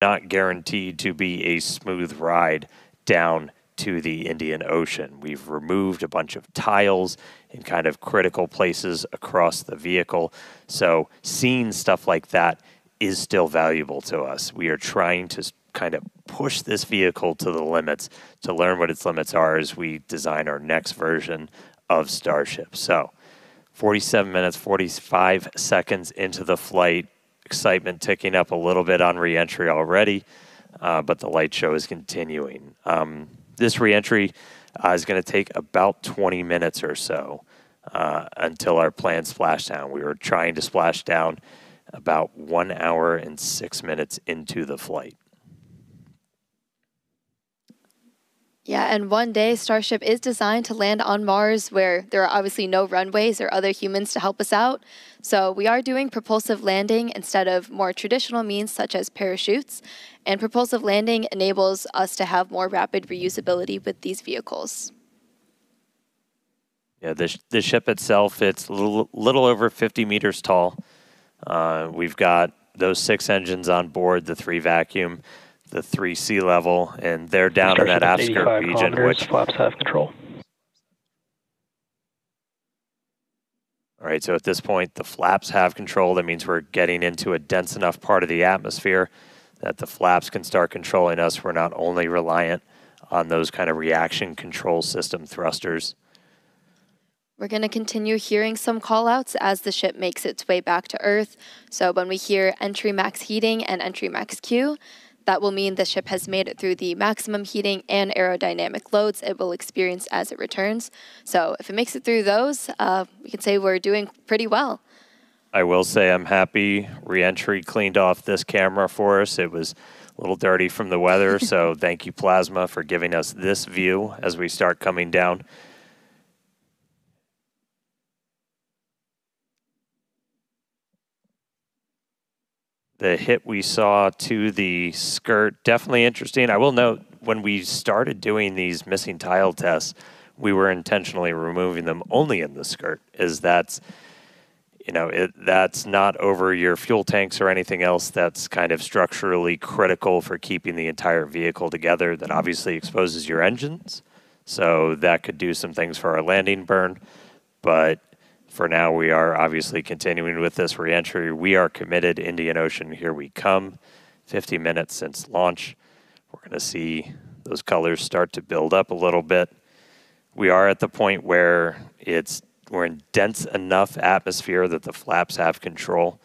not guaranteed to be a smooth ride down to the Indian Ocean. We've removed a bunch of tiles in kind of critical places across the vehicle. So seeing stuff like that is still valuable to us. We are trying to kind of push this vehicle to the limits to learn what its limits are as we design our next version of Starship. So 47 minutes, 45 seconds into the flight, excitement ticking up a little bit on reentry already, uh, but the light show is continuing. Um, this reentry uh, is going to take about 20 minutes or so uh, until our planned splashdown. We were trying to splash down about one hour and six minutes into the flight. Yeah, and one day Starship is designed to land on Mars where there are obviously no runways or other humans to help us out. So we are doing propulsive landing instead of more traditional means such as parachutes. And propulsive landing enables us to have more rapid reusability with these vehicles. Yeah, the, sh- the ship itself, it's a little, little over 50 meters tall. Uh, we've got those six engines on board, the three vacuum the three sea level, and they're down in that aft region, which flaps have control. All right, so at this point, the flaps have control. That means we're getting into a dense enough part of the atmosphere that the flaps can start controlling us. We're not only reliant on those kind of reaction control system thrusters. We're going to continue hearing some callouts as the ship makes its way back to Earth. So when we hear entry max heating and entry max Q, that will mean the ship has made it through the maximum heating and aerodynamic loads it will experience as it returns. So if it makes it through those, uh, we can say we're doing pretty well. I will say I'm happy reentry cleaned off this camera for us. It was a little dirty from the weather, so thank you Plasma for giving us this view as we start coming down. The hit we saw to the skirt definitely interesting. I will note when we started doing these missing tile tests, we were intentionally removing them only in the skirt. Is that's you know it, that's not over your fuel tanks or anything else that's kind of structurally critical for keeping the entire vehicle together. That obviously exposes your engines, so that could do some things for our landing burn, but for now, we are obviously continuing with this reentry. We are committed. Indian Ocean, here we come. 50 minutes since launch. We're going to see those colors start to build up a little bit. We are at the point where it's we're in dense enough atmosphere that the flaps have control.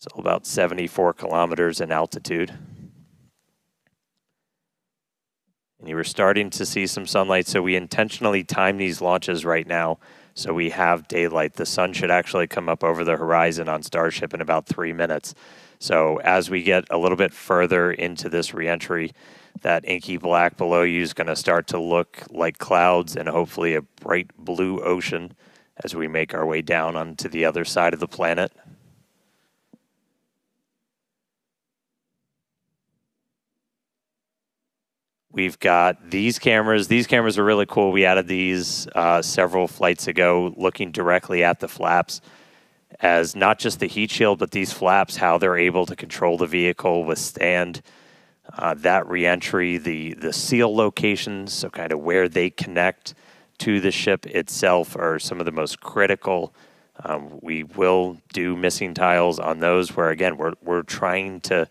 So about 74 kilometers in altitude. and you were starting to see some sunlight. So we intentionally time these launches right now so we have daylight. The sun should actually come up over the horizon on Starship in about three minutes. So as we get a little bit further into this reentry, that inky black below you is going to start to look like clouds and hopefully a bright blue ocean as we make our way down onto the other side of the planet. We've got these cameras. These cameras are really cool. We added these uh, several flights ago, looking directly at the flaps as not just the heat shield, but these flaps, how they're able to control the vehicle, withstand uh, that reentry, the the seal locations, so kind of where they connect to the ship itself are some of the most critical. Um, we will do missing tiles on those where again we're we're trying to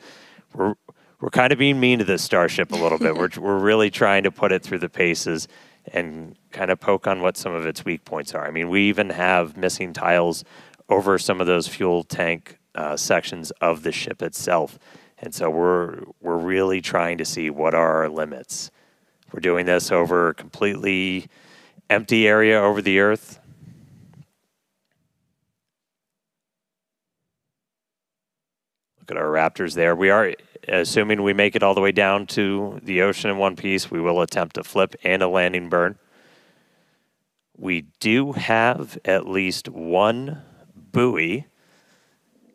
we're we're kind of being mean to this starship a little bit. we're we're really trying to put it through the paces and kind of poke on what some of its weak points are. I mean, we even have missing tiles over some of those fuel tank uh, sections of the ship itself, and so we're we're really trying to see what are our limits. We're doing this over a completely empty area over the Earth. Look at our Raptors there. We are assuming we make it all the way down to the ocean in one piece, we will attempt a flip and a landing burn. We do have at least one buoy,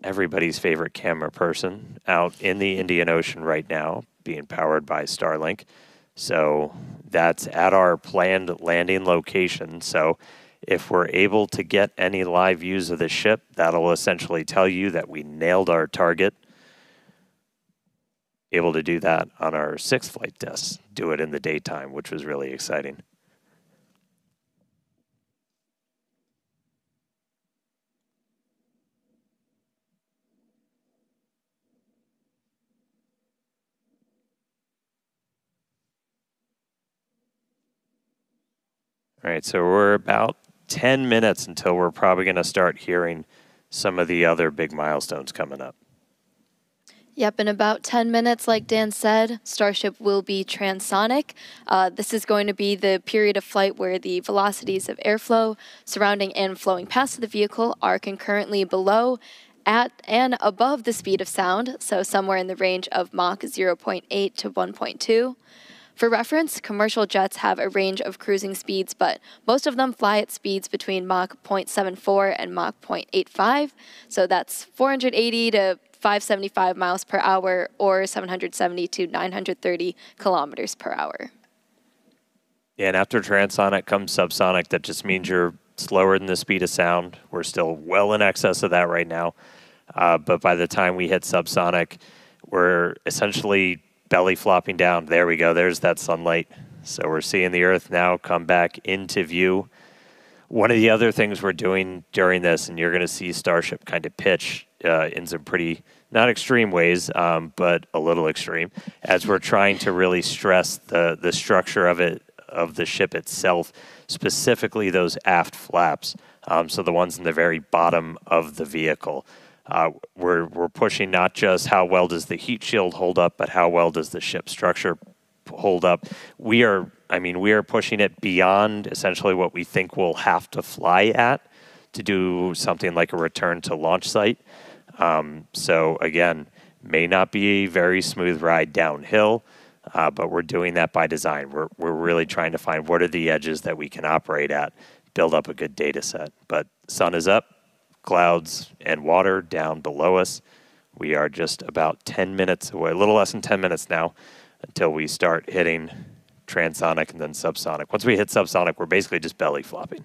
everybody's favorite camera person, out in the Indian Ocean right now, being powered by Starlink. So that's at our planned landing location. So If we're able to get any live views of the ship, that'll essentially tell you that we nailed our target. Able to do that on our sixth flight test, do it in the daytime, which was really exciting. All right, so we're about 10 minutes until we're probably going to start hearing some of the other big milestones coming up. Yep, in about 10 minutes, like Dan said, Starship will be transonic. Uh, this is going to be the period of flight where the velocities of airflow surrounding and flowing past the vehicle are concurrently below, at, and above the speed of sound, so somewhere in the range of Mach 0.8 to 1.2. For reference, commercial jets have a range of cruising speeds, but most of them fly at speeds between Mach 0.74 and Mach 0.85. So that's 480 to 575 miles per hour or 770 to 930 kilometers per hour. Yeah, and after transonic comes subsonic. That just means you're slower than the speed of sound. We're still well in excess of that right now. Uh, but by the time we hit subsonic, we're essentially belly flopping down. There we go. There's that sunlight. So we're seeing the Earth now come back into view. One of the other things we're doing during this, and you're going to see Starship kind of pitch uh, in some pretty, not extreme ways, um, but a little extreme, as we're trying to really stress the, the structure of it, of the ship itself, specifically those aft flaps. Um, so the ones in the very bottom of the vehicle. Uh, we're, we're pushing not just how well does the heat shield hold up, but how well does the ship structure hold up. We are, I mean, we are pushing it beyond essentially what we think we'll have to fly at to do something like a return to launch site. Um, so again, may not be a very smooth ride downhill, uh, but we're doing that by design. We're, we're really trying to find what are the edges that we can operate at, build up a good data set. But sun is up, clouds and water down below us. We are just about 10 minutes away, a little less than 10 minutes now until we start hitting transonic and then subsonic. Once we hit subsonic, we're basically just belly flopping.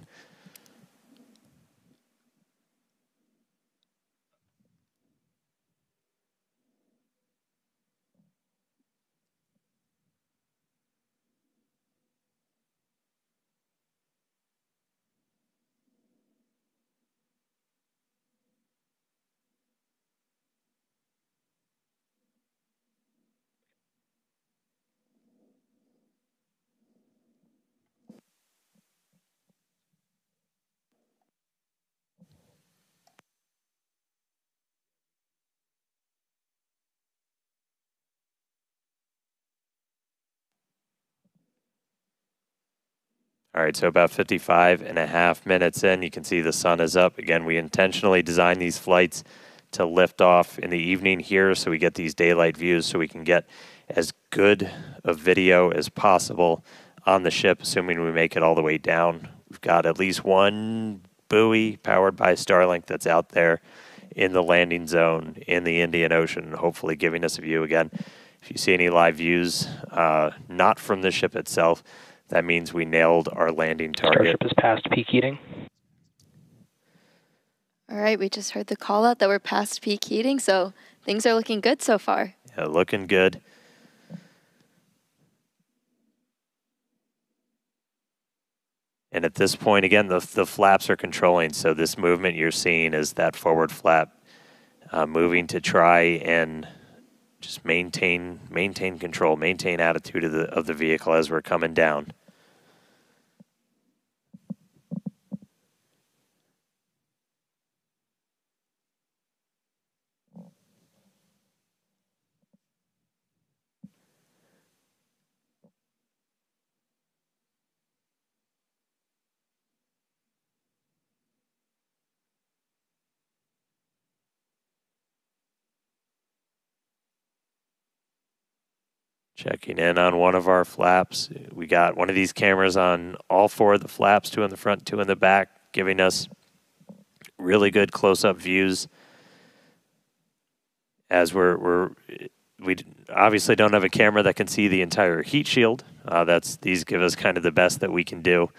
All right, so about 55 and a half minutes in, you can see the sun is up. Again, we intentionally designed these flights to lift off in the evening here so we get these daylight views so we can get as good a video as possible on the ship, assuming we make it all the way down. We've got at least one buoy powered by Starlink that's out there in the landing zone in the Indian Ocean, hopefully giving us a view again. If you see any live views, uh, not from the ship itself, that means we nailed our landing target. Starship is past peak heating. All right, we just heard the call out that we're past peak heating, so things are looking good so far. Yeah, looking good. And at this point, again, the, the flaps are controlling. So this movement you're seeing is that forward flap uh, moving to try and just maintain maintain control, maintain attitude of the of the vehicle as we're coming down. Checking in on one of our flaps. We got one of these cameras on all four of the flaps, two in the front, two in the back, giving us really good close-up views. As we're, we're we obviously don't have a camera that can see the entire heat shield. Uh, that's these give us kind of the best that we can do.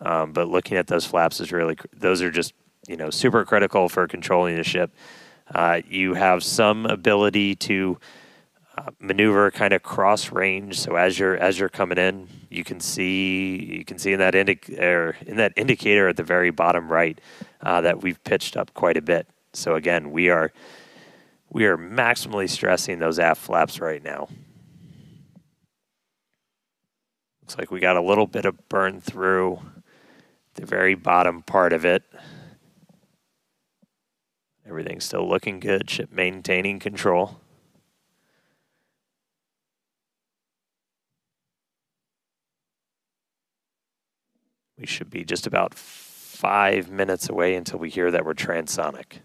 Um, but looking at those flaps is really, those are just, you know, super critical for controlling the ship. Uh, you have some ability to uh, maneuver kind of cross range. So as you're as you're coming in, you can see you can see in that indicator in that indicator at the very bottom right uh, that we've pitched up quite a bit. So again, we are we are maximally stressing those aft flaps right now. Looks like we got a little bit of burn through the very bottom part of it. Everything's still looking good. Ship maintaining control. We should be just about five minutes away until we hear that we're transonic.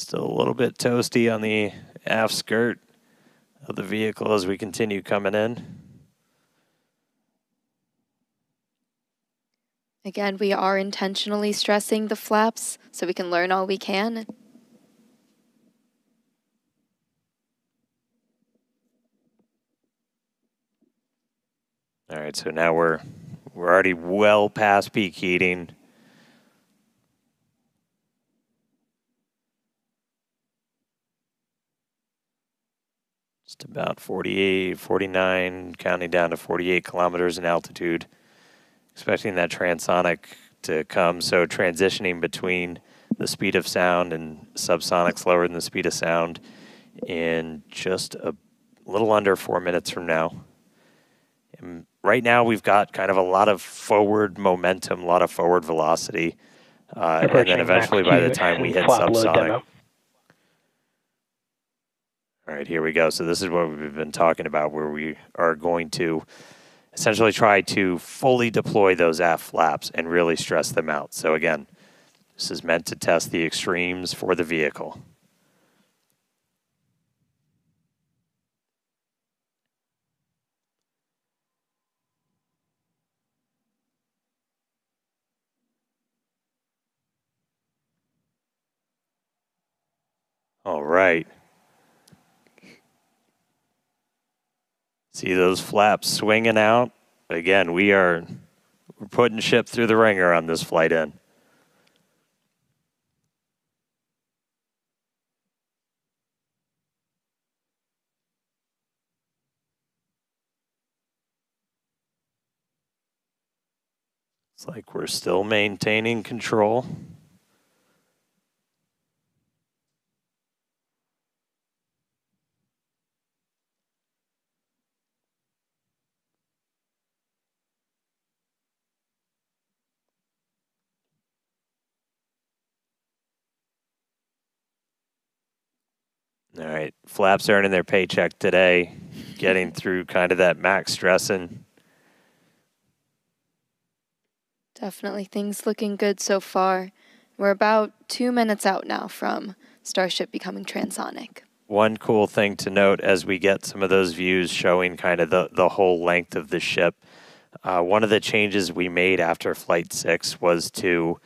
Still a little bit toasty on the aft skirt of the vehicle as we continue coming in. Again, we are intentionally stressing the flaps so we can learn all we can. All right, so now we're we're already well past peak heating. Just about 48, 49, counting down to 48 kilometers in altitude. Expecting that transonic to come. So transitioning between the speed of sound and subsonics lower than the speed of sound in just a little under four minutes from now. And right now, we've got kind of a lot of forward momentum, a lot of forward velocity. Uh, and then eventually, by the time we hit subsonic, all right, here we go. So this is what we've been talking about, where we are going to essentially try to fully deploy those aft flaps and really stress them out. So again, this is meant to test the extremes for the vehicle. All right. See those flaps swinging out? Again, we are we're putting ship through the wringer on this flight in. It's like we're still maintaining control. All right. Flaps earning their paycheck today, getting through kind of that max stressing. Definitely things looking good so far. We're about two minutes out now from Starship becoming transonic. One cool thing to note as we get some of those views showing kind of the, the whole length of the ship, uh, one of the changes we made after Flight 6 was to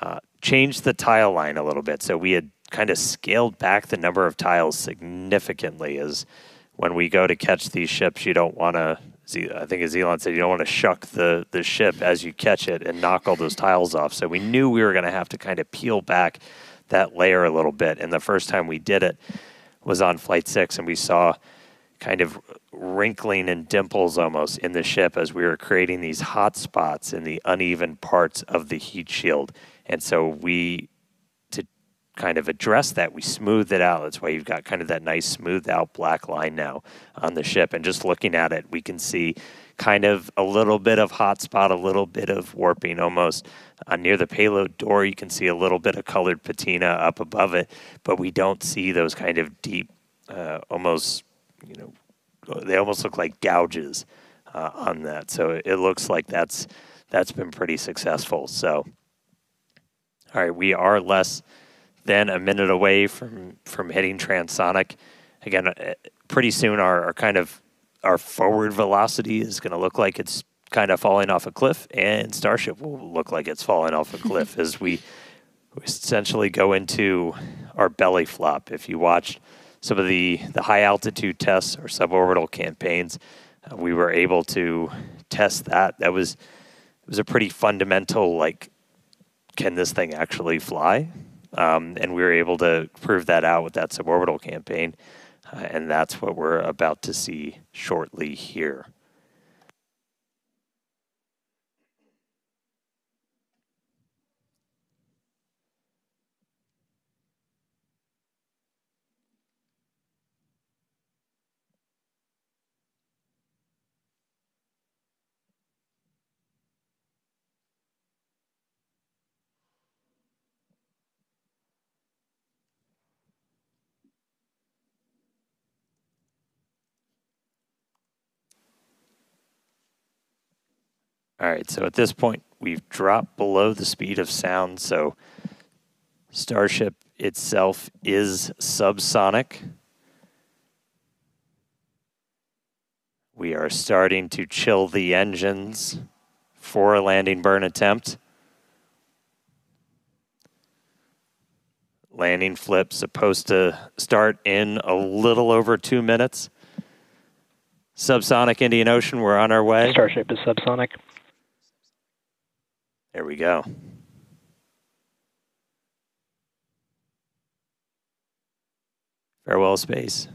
uh, change the tile line a little bit. So we had kind of scaled back the number of tiles significantly. As when we go to catch these ships, you don't want to. I think as Elon said, you don't want to shuck the the ship as you catch it and knock all those tiles off. So we knew we were going to have to kind of peel back that layer a little bit. And the first time we did it was on Flight Six, and we saw kind of wrinkling and dimples almost in the ship as we were creating these hot spots in the uneven parts of the heat shield. And so we to kind of address that. We smoothed it out. That's why you've got kind of that nice smoothed out black line now on the ship. And just looking at it, we can see kind of a little bit of hot spot, a little bit of warping almost. Uh, near the payload door, you can see a little bit of colored patina up above it, but we don't see those kind of deep uh, almost, you know, they almost look like gouges uh, on that. So it looks like that's that's been pretty successful. So, all right, we are less than a minute away from from hitting transonic. Again, uh, pretty soon our, our kind of our forward velocity is going to look like it's kind of falling off a cliff, and Starship will look like it's falling off a cliff as we essentially go into our belly flop. If you watched some of the, the high altitude tests or suborbital campaigns, uh, we were able to test that. That was it was a pretty fundamental like, can this thing actually fly? Um, and we were able to prove that out with that suborbital campaign, uh, and that's what we're about to see shortly here. All right, so at this point, we've dropped below the speed of sound, so Starship itself is subsonic. We are starting to chill the engines for a landing burn attempt. Landing flip supposed to start in a little over two minutes. Subsonic Indian Ocean, we're on our way. Starship is subsonic. There we go. Farewell space.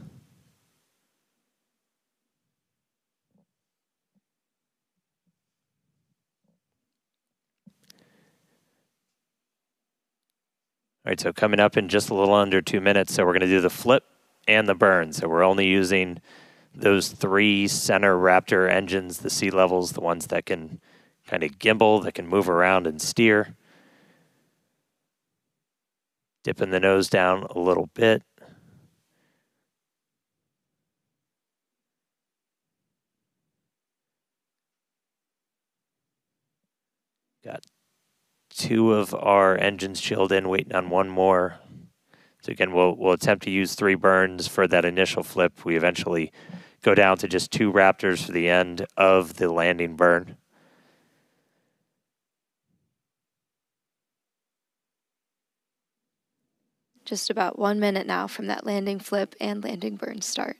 All right, so coming up in just a little under two minutes, so we're going to do the flip and the burn. So we're only using those three center Raptor engines, the sea levels, the ones that can kind of gimbal that can move around and steer. Dipping the nose down a little bit. Got two of our engines chilled in, waiting on one more. So again, we'll, we'll attempt to use three burns for that initial flip. We eventually go down to just two Raptors for the end of the landing burn. Just about one minute now from that landing flip and landing burn start.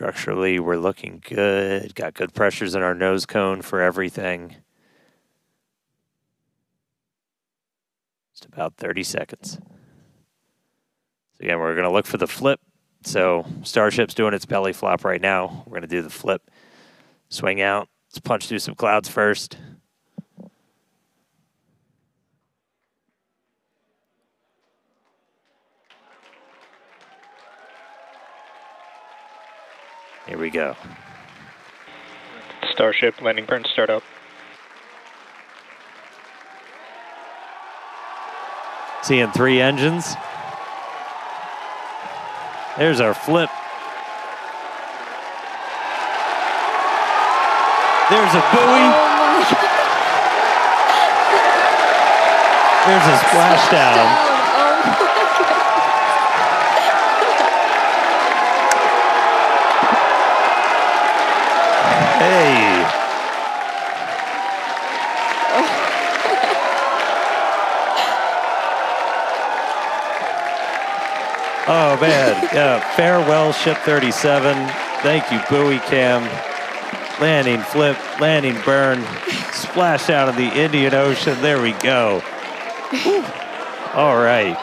Structurally, we're looking good. Got good pressures in our nose cone for everything. Just about 30 seconds. So again, we're going to look for the flip. So Starship's doing its belly flop right now. We're going to do the flip. Swing out. Let's punch through some clouds first. Here we go. Starship landing burn startup. Seeing three engines. There's our flip. There's a buoy. Oh There's a splashdown. Hey. Oh man, yeah. Farewell, ship 37. Thank you, buoy cam. Landing flip, landing burn, splash out of the Indian Ocean. There we go. All right.